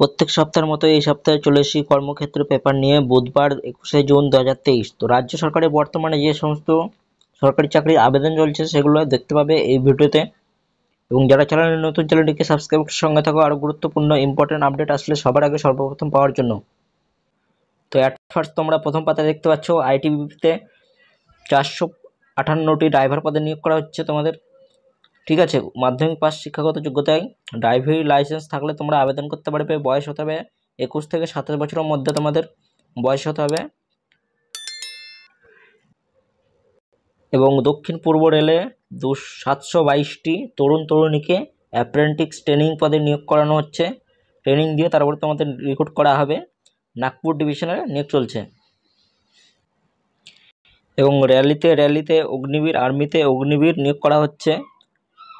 প্রত্যেক সপ্তাহের মতো এই সপ্তাহে চলে এসেছি কর্মক্ষেত্র পেপার নিয়ে, বুধবার একুশে জুন দু হাজার তেইশ। তো রাজ্য সরকারের বর্তমানে যে সমস্ত সরকারি চাকরির আবেদন চলছে, সেগুলো দেখতে পাবে এই ভিডিওতে। এবং যারা চ্যানেলের নতুন চ্যানেলটিকে সাবস্ক্রাইব সঙ্গে থাকো। আরও গুরুত্বপূর্ণ ইম্পর্টেন্ট আপডেট আসলে সবার আগে সর্বপ্রথম পাওয়ার জন্য। তো অ্যাট ফার্স্ট তোমরা প্রথম পাতায় দেখতে পাচ্ছ আইটিবিপিতে চারশো আটান্নটি ড্রাইভার পদে নিয়োগ করা হচ্ছে তোমাদের। ঠিক আছে, মাধ্যমিক পাস শিক্ষাগত যোগ্যতায় ড্রাইভিং লাইসেন্স থাকলে তোমরা আবেদন করতে পারবে, বয়স হতে হবে একুশ থেকে সাতাশ বছরের মধ্যে তোমাদের বয়স হতে হবে। এবং দক্ষিণ পূর্ব রেলে দু সাতশো বাইশটি তরুণ তরুণীকে অ্যাপ্রেন্টিক্স ট্রেনিং পদে নিয়োগ করানো হচ্ছে। ট্রেনিং দিয়ে তারপরে তোমাদের রিক্রুট করা হবে। নাগপুর ডিভিশনে নিয়োগ চলছে। এবং র্যালিতে র্যালিতে অগ্নিবীর আর্মিতে অগ্নিবীর নিয়োগ করা হচ্ছে।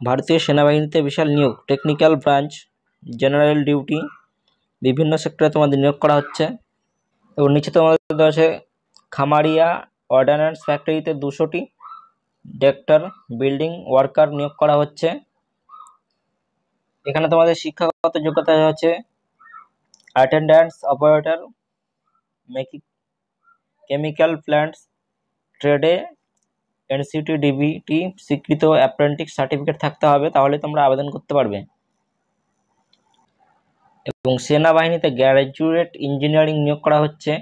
ভারতীয় সেনাবাহিনীতে বিশাল নিয়োগ টেকনিক্যাল ব্রাঞ্চ জেনারেল ডিউটি বিভিন্ন সেক্টরে তোমাদের নিয়োগ করা হচ্ছে। এবং নিচে তোমাদের আছে খামারিয়া অর্ডান্যান্স ফ্যাক্টরিতে দুশোটি ডেক্টর বিল্ডিং ওয়ার্কার নিয়োগ করা হচ্ছে। এখানে তোমাদের শিক্ষাগত যোগ্যতা হচ্ছে অ্যাটেন্ড্যান্স অপারেটর মেকি কেমিক্যাল প্ল্যান্টস ট্রেডে এনসিটি ডিবিটি স্বীকৃত অ্যাপ্রেন্টিক সার্টিফিকেট থাকতে হবে, তাহলে তোমরা আবেদন করতে পারবে। এবং সেনাবাহিনীতে গ্র্যাজুয়েট ইঞ্জিনিয়ারিং নিয়োগ করা হচ্ছে।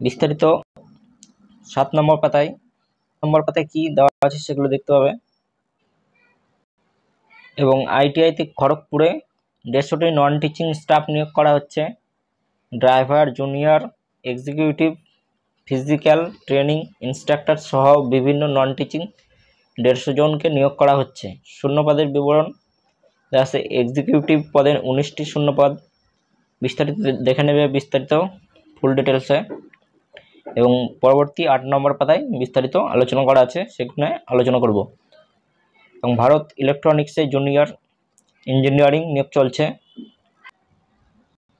বিস্তারিত সাত নম্বর পাতায়। নম্বর পাতায় কি দেওয়া আছে সেগুলো দেখতে পাবে। এবং আইটিআইতে খড়গপুরে দেড়শোটি নন টিচিং স্টাফ নিয়োগ করা হচ্ছে। Driver junior executive physical training instructor সহ বিভিন্ন নন টিচিং দেড়শো জনকে নিয়োগ করা হচ্ছে। শূন্যপদের বিবরণ আছে এক্সিকিউটিভ পদের উনিশটি শূন্যপদ। বিস্তারিত দেখে নেবে বিস্তারিত ফুল ডিটেলসে এবং পরবর্তী আট নম্বর পাতায় বিস্তারিত আলোচনা করা আছে, সেখানে আলোচনা করব। এবং ভারত ইলেকট্রনিক্সে জুনিয়র ইঞ্জিনিয়ারিং নিয়োগ চলছে।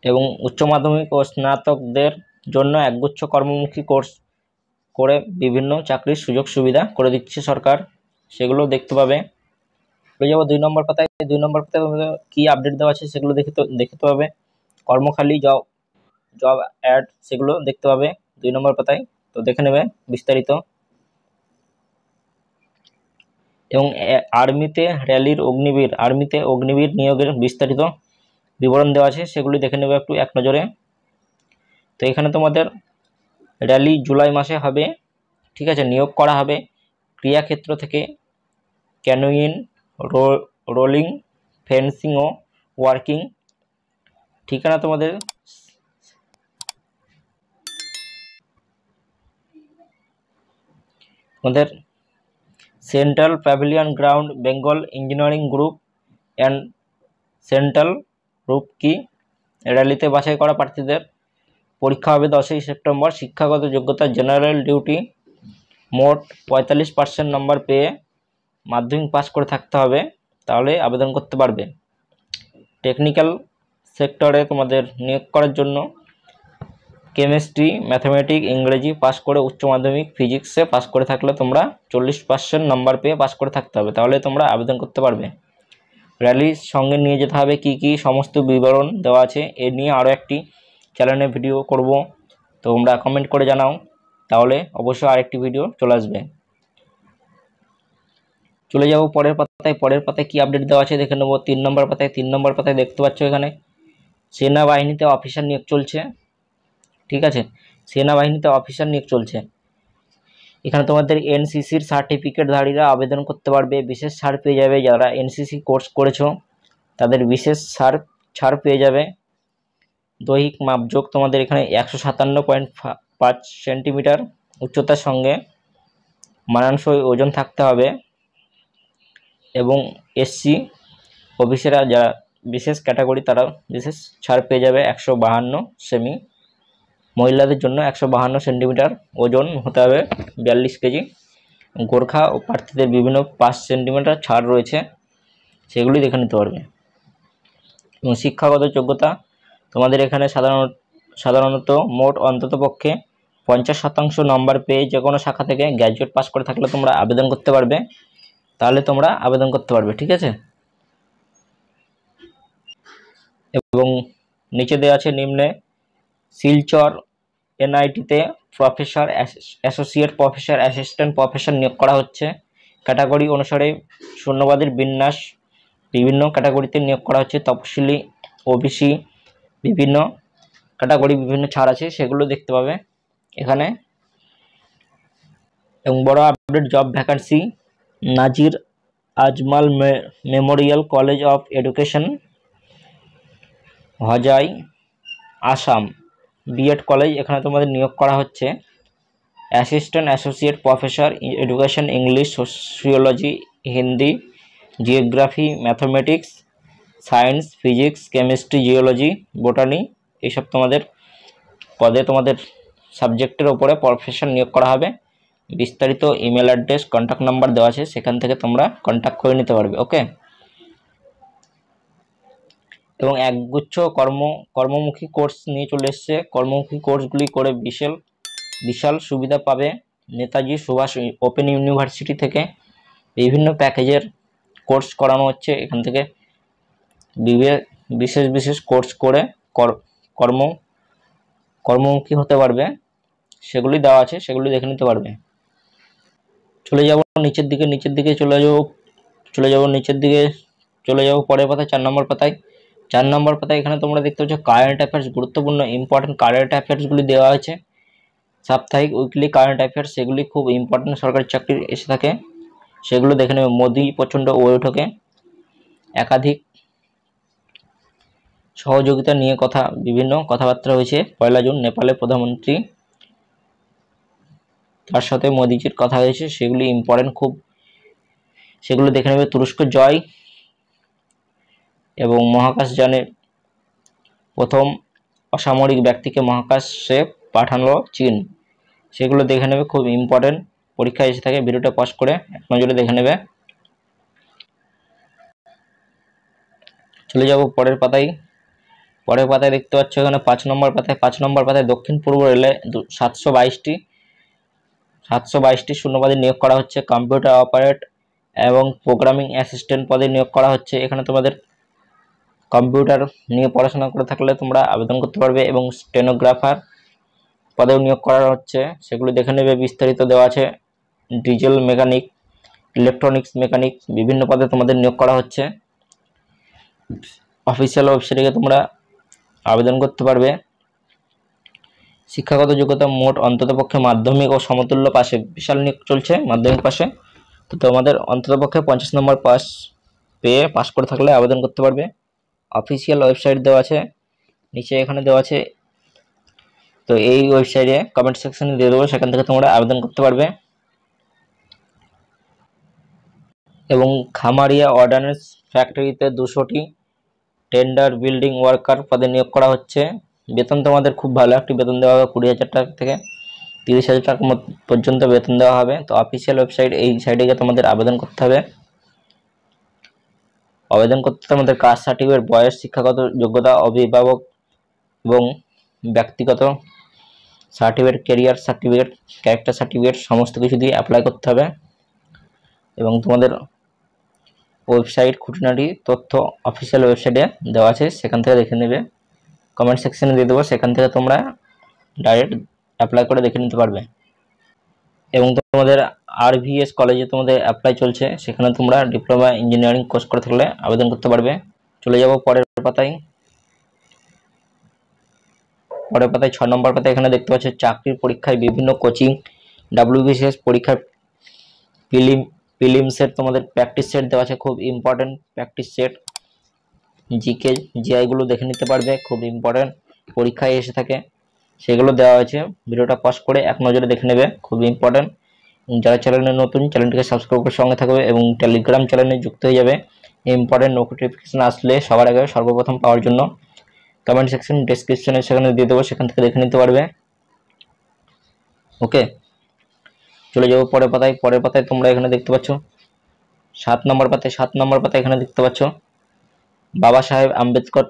এবং উচ্চ মাধ্যমিক ও স্নাতকদের জন্য একগুচ্ছ কর্মমুখী কোর্স করে বিভিন্ন চাকরির সুযোগ সুবিধা করে দিচ্ছে সরকার। সেগুলো দেখতে পাবে। হয়ে যাব দুই নম্বর পাতায়। দুই নম্বর পাতায় কী আপডেট দেওয়া আছে সেগুলো দেখে তো দেখতে পাবে। কর্মখালি জব জব অ্যাড সেগুলো দেখতে পাবে দুই নম্বর পাতায়। তো দেখে নেবে বিস্তারিত। এবং আর্মিতে র্যালির অগ্নিবীর আর্মিতে অগ্নিবীর নিয়োগের বিস্তারিত বিবরণ দেওয়া আছে। সেগুলি দেখে নেবে একটু এক নজরে। তো এখানে তোমাদের র্যালি জুলাই মাসে হবে, ঠিক আছে? নিয়োগ করা হবে ক্রিয়াক্ষেত্র থেকে ক্যানোইন রোলিং ফেন্সিং ও ওয়ার্কিং ঠিকানা তোমাদের? তোমাদের central pavilion ground Bengal engineering group and central group কি? র্যালিতে বাছাই করা প্রার্থীদের পরীক্ষা হবে দশই সেপ্টেম্বর, শিক্ষাগত যোগ্যতা জেনারেল ডিউটি। মোট পঁয়তাল্লিশ পার্সেন্ট নম্বর পেয়ে মাধ্যমিক পাস করে থাকতে হবে, তাহলে আবেদন করতে পারবে। টেকনিক্যাল সেক্টরে তোমাদের নিয়োগ করার জন্য কেমিস্ট্রি, ম্যাথামেটিক, ইংরেজি পাস করে উচ্চ মাধ্যমিক, ফিজিক্সে পাস করে থাকলে তোমরা চল্লিশ পার্সেন্ট নাম্বার পেয়ে পাস করে থাকতে হবে, তাহলে তোমরা আবেদন করতে পারবে। র্যালির সঙ্গে নিয়ে যেতে হবে কি কি, সমস্ত বিবরণ দেওয়া আছে। এ নিয়ে আরও একটি চ্যানেলে ভিডিও করব। তোমরা কমেন্ট করে জানাও। তাহলে অবশ্যই আরেকটি ভিডিও চলে আসবে। চলে যাব পরের পাতায়। পরের পাতায় কি আপডেট দেওয়া আছে দেখে নেব। তিন নম্বর পাতায়, তিন নম্বর পাতায় দেখতে পাচ্ছ এখানে। সেনাবাহিনীতে অফিসার নিয়োগ চলছে। ঠিক আছে? সেনাবাহিনীতে অফিসার নিয়োগ চলছে। এখানে তোমাদের এনসিসির সার্টিফিকেটধারীরা আবেদন করতে পারবে। বিশেষ ছাড় পেয়ে যাবে যারা এনসিসি কোর্স করেছ। তাদের বিশেষ ছাড় ছাড় পেয়ে যাবে। দৈহিক মাপযোগ তোমাদের এখানে একশো সাতান্ন পয়েন্ট পাঁচ সেন্টিমিটার উচ্চতার সঙ্গে মানানসই ওজন থাকতে হবে। এবং এসসি অফিসেরা যারা বিশেষ ক্যাটাগরি তারা বিশেষ ছাড় পেয়ে যাবে একশো বাহান্ন সেমি। মহিলাদের জন্য একশো বাহান্ন সেন্টিমিটার ওজন হতে হবে বিয়াল্লিশ কেজি। গোর্খা ও প্রার্থীদের বিভিন্ন পাঁচ সেন্টিমিটার ছাড় রয়েছে সেগুলি দেখে নিতে পারবে। এবং শিক্ষাগত যোগ্যতা তোমাদের এখানে সাধারণ সাধারণত মোট অন্ততপক্ষে পঞ্চাশ শতাংশ নম্বর পেয়ে যে কোনো শাখা থেকে গ্র্যাজুয়েট পাস করে থাকলে তোমরা আবেদন করতে পারবে। তাহলে তোমরা আবেদন করতে পারবে, ঠিক আছে? এবং নিচে দেওয়া আছে নিম্নে, Silchar এনআইটিতে professor associate professor assistant professor নিয়োগ করা হচ্ছে। ক্যাটাগরি অনুসারে শূন্যবাদের বিন্যাস বিভিন্ন ক্যাটাগরিতে নিয়োগ করা হচ্ছে। তপশিলি ওবিসি বিভিন্ন ক্যাটাগরি বিভিন্ন ছাড় আছে, সেগুলো দেখতে পাবে এখানে। এবং বড় update job vacancy Nazir Ajmal memorial college of education Hojai, Assam. B Ed college এখানে তোমাদের নিয়োগ করা হচ্ছে। Assistant associate professor education English sociology Hindi geography mathematics science, physics, chemistry, geology, botany এইসব তোমাদের পদে তোমাদের সাবজেক্টের ওপরে প্রফেশন নিয়োগ করা হবে। বিস্তারিত ইমেল অ্যাড্রেস কন্ট্যাক্ট নাম্বার দেওয়া আছে, সেখান থেকে তোমরা কন্ট্যাক্ট করে নিতে পারবে ওকে এবং একগুচ্ছ কর্ম, কর্মমুখী কোর্স নিয়ে চলে এসছে। কর্মমুখী কোর্সগুলি করে বিশাল বিশাল সুবিধা পাবে নেতাজি সুভাষ ওপেন ইউনিভার্সিটি থেকে। বিভিন্ন প্যাকেজের কোর্স করানো হচ্ছে, এখান থেকে বিশেষ বিশেষ কোর্স করে কর্ম, কর্মমুখী হতে পারবে। সেগুলি দেওয়া আছে, সেগুলি দেখে নিতে পারবে। চলে যাব নিচের দিকে নিচের দিকে চলে যাব চলে যাব নিচের দিকে, চলে যাব পরের পাতায়, চার নম্বর পাতায়। চার নম্বর পাতায় এখানে তোমরা দেখতে পাচ্ছ কারেন্ট অ্যাফেয়ার্স গুরুত্বপূর্ণ ইম্পর্টেন্ট কারেন্ট অ্যাফেয়ার্সগুলি দেওয়া আছে। সাপ্তাহিক উইকলি কারেন্ট অ্যাফেয়ার্স সেগুলি খুব ইম্পর্টেন্ট সরকারি চাকরির এসে থাকে। সেগুলো দেখে নেবে। মোদি প্রচণ্ড বৈঠকে একাধিক সহযোগিতা নিয়ে কথা, বিভিন্ন কথাবার্তা হয়েছে। পয়লা জুন নেপালের প্রধানমন্ত্রী, তার সাথে মোদিজির কথা হয়েছে, সেগুলি ইম্পর্টেন্ট খুব। সেগুলো দেখে নেবে। তুরস্ক জয় এবং মহাকাশ মহাকাশযানে প্রথম অসামরিক ব্যক্তিকে মহাকাশে পাঠানো চীন। সেগুলো দেখে নেবে, খুব ইম্পর্টেন্ট পরীক্ষায় এসে থাকে, ভিডিওটা পাস করে এক নজরে দেখে নেবে। চলে যাব পরের পাতায়। পরের পাতায় দেখতে পাচ্ছ এখানে পাঁচ নম্বর পাতায়, পাঁচ নম্বর পাতায় দক্ষিণ পূর্ব রেলে সাতশো বাইশটি সাতশো বাইশটি শূন্যপদে নিয়োগ করা হচ্ছে, কম্পিউটার অপারেট এবং প্রোগ্রামিং অ্যাসিস্ট্যান্ট পদে নিয়োগ করা হচ্ছে। এখানে তোমাদের কম্পিউটার নিয়ে পড়াশোনা করে থাকলে তোমরা আবেদন করতে পারবে এবং স্টেনোগ্রাফার পদেও নিয়োগ করা হচ্ছে। সেগুলো দেখে নেবে, বিস্তারিত দেওয়া আছে। ডিজেল মেকানিক, ইলেকট্রনিক্স মেকানিক বিভিন্ন পদে তোমাদের নিয়োগ করা হচ্ছে। অফিসিয়াল ওয়েবসাইটে তোমরা আবেদন করতে পারবে। শিক্ষাগত যোগ্যতা মোট অন্ততপক্ষে মাধ্যমিক ও সমতুল্য পাশে বিশাল নিয়োগ চলছে মাধ্যমিক পাশে। তো তোমাদের অন্ততপক্ষে পঞ্চাশ নম্বর পাস পেয়ে পাস করে থাকলে আবেদন করতে পারবে। অফিসিয়াল ওয়েবসাইট দেওয়া আছে, নিচে এখানে দেওয়া আছে। তো এই ওয়েবসাইটে কমেন্ট সেকশনে দিয়ে দেবো, সেখান থেকে তোমরা আবেদন করতে পারবে। এবং খামারিয়া অর্ডানেন্স ফ্যাক্টরিতে দুশোটি টেন্ডার বিল্ডিং ওয়ার্কার পদে নিয়োগ করা হচ্ছে। বেতন তোমাদের খুব ভালো, একটি বেতন দেওয়া হবে কুড়ি হাজার টাকা থেকে তিরিশ হাজার টাকা পর্যন্ত বেতন দেওয়া হবে। তো অফিসিয়াল ওয়েবসাইট এই সাইটে গিয়ে তোমাদের আবেদন করতে হবে। আবেদন করতে তোমাদের কাস্ট সার্টিফিকেট বয়স, শিক্ষাগত যোগ্যতা, অভিভাবক এবং ব্যক্তিগত certificate career certificate character certificate সমস্ত কিছু দিয়ে অ্যাপ্লাই করতে হবে। এবং তোমাদের ওয়েবসাইট খুঁটিনাটি তথ্য অফিসিয়াল ওয়েবসাইটে দেওয়া আছে, সেখান থেকে দেখে নেবে। কমেন্ট সেকশনে দিয়ে দেবো, সেখান থেকে তোমরা ডাইরেক্ট অ্যাপ্লাই করে দেখে নিতে পারবে। এবং তোমাদের আরভিএস কলেজে তোমাদের অ্যাপ্লাই চলছে, সেখানে তোমরা ডিপ্লোমা ইঞ্জিনিয়ারিং কোর্স করে থাকলে আবেদন করতে পারবে। চলে যাব পরের পাতায়। পরের পাতায় ছ নম্বর পাতায় এখানে দেখতে পাচ্ছ, চাকরির পরীক্ষায় বিভিন্ন কোচিং ডাব্লিউবিসিএস পরীক্ষার ফিলিম প্রিলিম সেট তোমাদের প্র্যাকটিস সেট দেওয়া আছে, খুব ইম্পর্টেন্ট প্র্যাকটিস সেট জিকে জিআইগুলো দেখে নিতে পারবে, খুব ইম্পর্টেন্ট পরীক্ষায় এসে থাকে। সেগুলো দেওয়া হয়েছে। ভিডিওটা পাস করে এক নজরে দেখে নেবে, খুব ইম্পর্টেন্ট যারা চ্যানেলে নতুন চ্যানেলটিকে সাবস্ক্রাইব করে সঙ্গে থাকবে এবং টেলিগ্রাম চ্যানেলে যুক্ত হয়ে যাবে। ইম্পর্টেন্ট নোটিফিকেশান আসলে সবার আগে সর্বপ্রথম পাওয়ার জন্য। কমেন্ট সেকশন ডিসক্রিপশনে সেখানে দিয়ে দেবো, সেখান থেকে দেখে নিতে পারবে। ওকে চলে যাব পরের পাতায়। পরের পাতায় তোমরা এখানে দেখতে পাচ্ছ। সাত নম্বর পাতায়, সাত নম্বর পাতায় এখানে দেখতে পাচ্ছ। বাবা সাহেব আম্বেদকর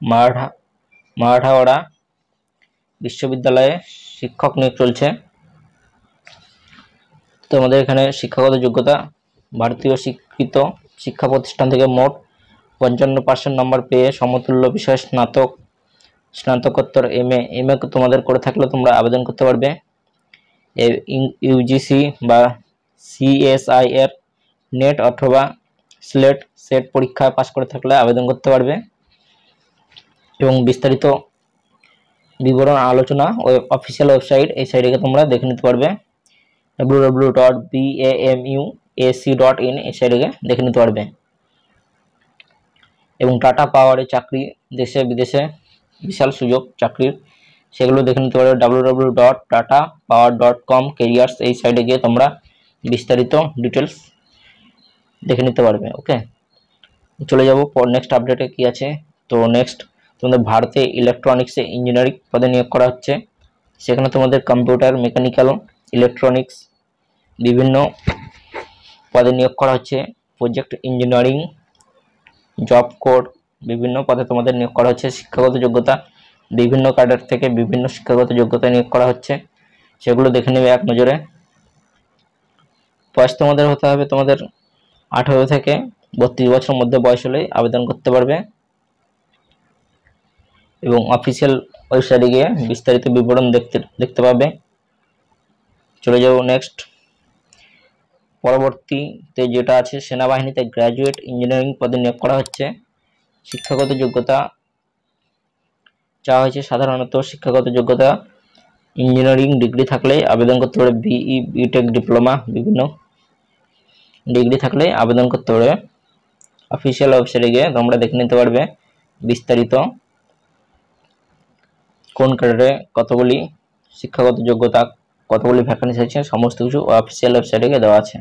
মারাঠা, মারাঠাওয়াড়া বিশ্ববিদ্যালয়ে শিক্ষক নিয়োগ চলছে। তো আমাদের এখানে শিক্ষাগত যোগ্যতা, ভারতীয় স্বীকৃত শিক্ষা প্রতিষ্ঠান থেকে মোট পঞ্চান্ন পার্সেন্ট নম্বর পেয়ে সমতুল্য বিষয়ে স্নাতক, স্নাতকোত্তর এম এ এম এ তোমাদের করে থাকলে তোমরা আবেদন করতে পারবে। ইউজিসি বা সিএসআই এর নেট অথবা স্লেট সেট পরীক্ষায় পাশ করে থাকলে আবেদন করতে পারবে। এবং বিস্তারিত বিবরণ আলোচনা ওই অফিসিয়াল ওয়েবসাইট এই সাইটে তোমরা দেখে নিতে পারবে। W W dot B M U A C dot in এই সাইটে দেখে নিতে পারবে। এবং টাটা পাওয়ারে চাকরি দেশে বিদেশে বিশাল সুযোগ চাকরির সেগুলো দেখে নিতে পারবে W W dot Tata power dot com careers এই সাইটে গিয়ে তোমরা বিস্তারিত ডিটেলস দেখে নিতে পারবে ওকে চলে যাব পর নেক্সট আপডেটে কি আছে? তো নেক্সট তোমাদের ভারতে ইলেকট্রনিক্সে ইঞ্জিনিয়ারিং পদে নিয়োগ করা হচ্ছে। সেখানে তোমাদের কম্পিউটার মেকানিক্যাল ইলেকট্রনিক্স বিভিন্ন পদে নিয়োগ করা হচ্ছে। প্রজেক্ট ইঞ্জিনিয়ারিং জব কোড বিভিন্ন পদে তোমাদের নিয়োগ করা হচ্ছে। শিক্ষাগত যোগ্যতা বিভিন্ন কাডার থেকে বিভিন্ন শিক্ষাগত যোগ্যতা নিয়োগ করা হচ্ছে। সেগুলো দেখে নেবে এক নজরে। বয়স তোমাদের হতে হবে তোমাদের আঠারো থেকে বত্রিশ বছরের মধ্যে বয়স হলে আবেদন করতে পারবে। এবং অফিসিয়াল ওয়েবসাইটে গিয়ে বিস্তারিত বিবরণ দেখতে দেখতে পাবে। চলে যাব নেক্সট পরবর্তীতে যেটা আছে, সেনাবাহিনীতে গ্র্যাজুয়েট ইঞ্জিনিয়ারিং পদে নিয়োগ করা হচ্ছে। শিক্ষাগত যোগ্যতা চাওয়া হয়েছে সাধারণত শিক্ষাগত যোগ্যতা, ইঞ্জিনিয়ারিং ডিগ্রি থাকলে আবেদন করতে পারে, B E, B Tech diploma, বিভিন্ন ডিগ্রি থাকলে আবেদন করতে পারবে অফিসিয়াল ওয়েবসাইটে গিয়ে তোমরা দেখে নিতে পারবে বিস্তারিত কোন ক্যাডারে কতগুলি শিক্ষাগত যোগ্যতা, কতগুলি ভ্যাকান্সি আছে, সমস্ত কিছু অফিসিয়াল ওয়েবসাইটে গিয়ে দেওয়া আছে।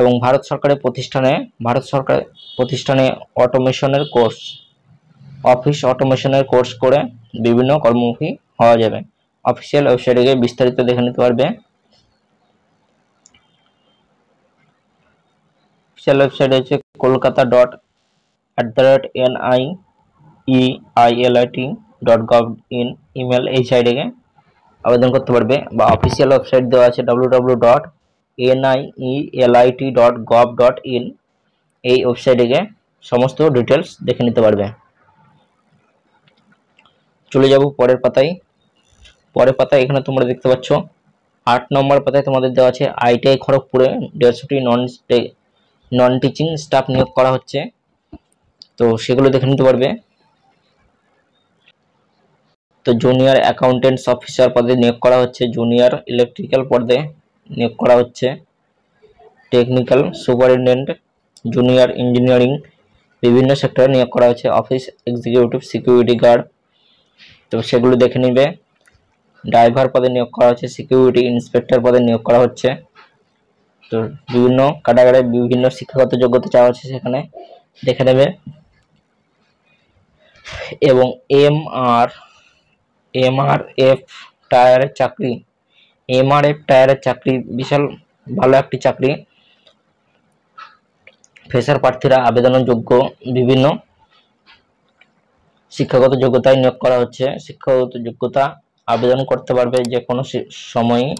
এবং ভারত সরকারের প্রতিষ্ঠানে, ভারত সরকার প্রতিষ্ঠানে অটোমেশনের কোর্স অফিস অটোমেশনের কোর্স করে বিভিন্ন কর্মমুখী হওয়া যাবে। অফিসিয়াল ওয়েবসাইটে গিয়ে বিস্তারিত দেখে নিতে পারবে। অফিসিয়াল ওয়েবসাইট হচ্ছে Kolkata dot at the rate N I E I L I T dot gov in email এই সাইটে গিয়ে আবেদন করতে পারবে বা অফিসিয়াল ওয়েবসাইট দেওয়া আছে W W dot N I E L I T dot gov dot in এই ওয়েবসাইটে গিয়ে সমস্ত ডিটেলস দেখে নিতে পারবে। চলে যাব পরের পাতায়। পরের পাতায় এখানে তোমরা দেখতে পাচ্ছ, আট নম্বর পাতায় তোমাদের দেওয়া আছে আইটিআই খড়গপুরে দেড়শোটি নন নন টিচিং স্টাফ নিয়োগ করা হচ্ছে। তো সেগুলো দেখে নিতে পারবে। তো জুনিয়র অ্যাকাউন্টেন্টস অফিসার পদে নিয়োগ করা হচ্ছে জুনিয়র ইলেকট্রিক্যাল পদে নিয়োগ করা হচ্ছে। টেকনিক্যাল সুপারিনটেন্ডেন্ট জুনিয়র ইঞ্জিনিয়ারিং বিভিন্ন সেক্টরে নিয়োগ করা হচ্ছে। অফিস এক্সিকিউটিভ সিকিউরিটি গার্ড তো সেগুলো দেখে নিবে। ড্রাইভার পদে নিয়োগ করা হচ্ছে সিকিউরিটি ইন্সপেক্টর পদে নিয়োগ করা হচ্ছে। তো বিভিন্ন কাটাগারে বিভিন্ন শিক্ষাগত যোগ্যতা চাওয়া হচ্ছে সেখানে দেখে নেবে। এবং M R M R F টায়ারের চাকরি। এম আর এফ টায়ারের চাকরি বিশাল ভালো একটি চাকরি। ফ্রেশার প্রার্থীরা আবেদনের যোগ্য বিভিন্ন। শিক্ষাগত যোগ্যতায় নিয়োগ করা হচ্ছে। শিক্ষাগত যোগ্যতা আবেদন করতে পারবে যে কোনো সময়ই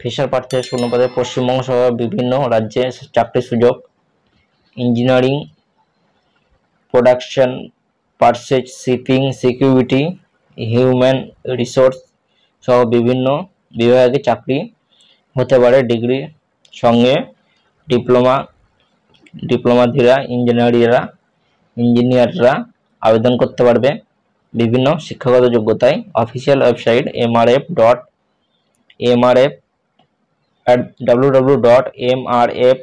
ফ্রেশার প্রার্থীরা শূন্যপদে পশ্চিমবঙ্গ সহ বিভিন্ন রাজ্যে চাকরির সুযোগ, engineering, production, purchase, shipping, security, human resource সহ বিভিন্ন বিভাগে চাকরি হতে পারে। ডিগ্রি সঙ্গে ডিপ্লোমা, ডিপ্লোমাধিরা ইঞ্জিনিয়ারিরা ইঞ্জিনিয়াররা আবেদন করতে পারবে। বিভিন্ন শিক্ষাগত যোগ্যতায় official website MRF dot MRF at W W dot M R F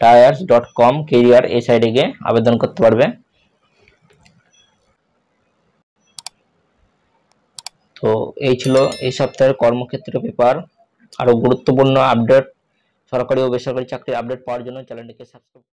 tyres dot com career এই সাইডে গিয়ে আবেদন করতে পারবে। তো এই ছিল এই সপ্তাহের কর্মক্ষেত্র পেপার। আরও গুরুত্বপূর্ণ আপডেট, সরকারি ও বেসরকারি চাকরির আপডেট পাওয়ার জন্য চ্যানেলটিকে সাবস্ক্রাইব